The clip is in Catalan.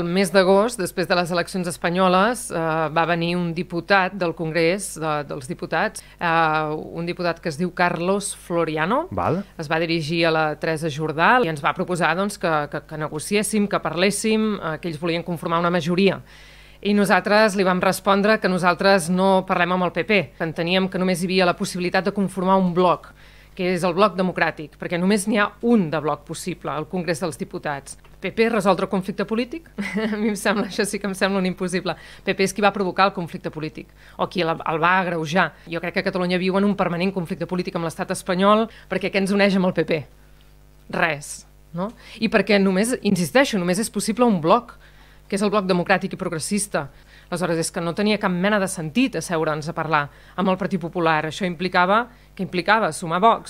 El mes d'agost, després de les eleccions espanyoles, eh, va venir un diputat del Congrés de, dels Diputats, eh, un diputat que es diu Carlos Floriano. Val. Es va dirigir a la Teresa Jordà i ens va proposar doncs, que, que, que negociéssim, que parléssim, eh, que ells volien conformar una majoria. I nosaltres li vam respondre que nosaltres no parlem amb el PP, que enteníem que només hi havia la possibilitat de conformar un bloc que és el bloc democràtic, perquè només n'hi ha un de bloc possible al Congrés dels Diputats. PP resoldre el conflicte polític? a mi em sembla, això sí que em sembla un impossible. PP és qui va provocar el conflicte polític, o qui el, va agreujar. Jo crec que Catalunya viu en un permanent conflicte polític amb l'estat espanyol, perquè què ens uneix amb el PP? Res. No? I perquè només, insisteixo, només és possible un bloc, que és el bloc democràtic i progressista. Aleshores, és que no tenia cap mena de sentit asseure'ns a parlar amb el Partit Popular. Això implicava que implicava sumar Vox,